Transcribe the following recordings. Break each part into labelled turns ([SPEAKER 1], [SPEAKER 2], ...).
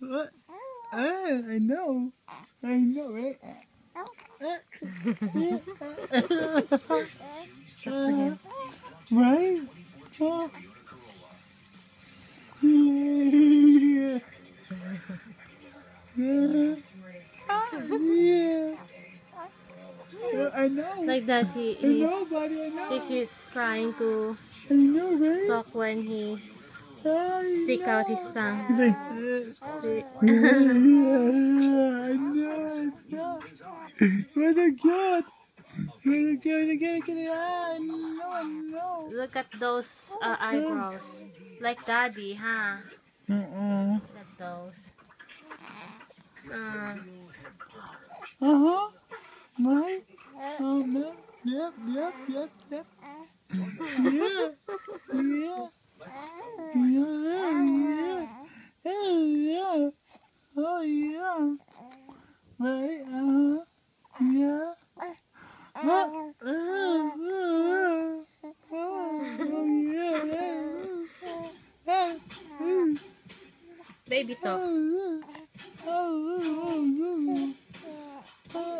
[SPEAKER 1] what? I know. I know, right? uh, right? Uh, yeah. Yeah. yeah. Uh, I know.
[SPEAKER 2] Like that, he,
[SPEAKER 1] I
[SPEAKER 2] he
[SPEAKER 1] know, buddy. I know.
[SPEAKER 2] thinks he's trying to
[SPEAKER 1] I know, right?
[SPEAKER 2] talk when he
[SPEAKER 1] I
[SPEAKER 2] stick out his tongue.
[SPEAKER 1] He's like, uh, I know, I know. You're so cute. You're so cute. Again, again. I know, I know.
[SPEAKER 2] Look at those uh, eyebrows. Like daddy, huh?
[SPEAKER 1] Uh-uh.
[SPEAKER 2] Look at those. Uh,
[SPEAKER 1] Uh-huh. Right? Oh. Yep, yep, yep, yep. Yeah. Yeah. Yeah, yeah. Yeah, yeah. Oh, yeah. Right, uh-huh. Yeah. Huh? Uh, uh, uh. Oh, yeah, yeah. Uh, uh,
[SPEAKER 2] baby talk.
[SPEAKER 1] uh, uh, uh, uh, uh.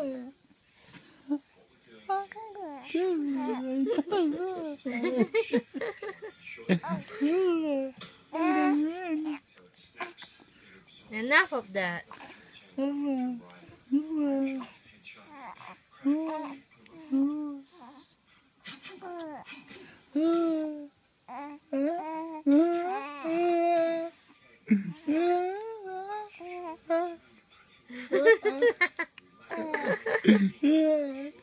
[SPEAKER 2] Enough of that.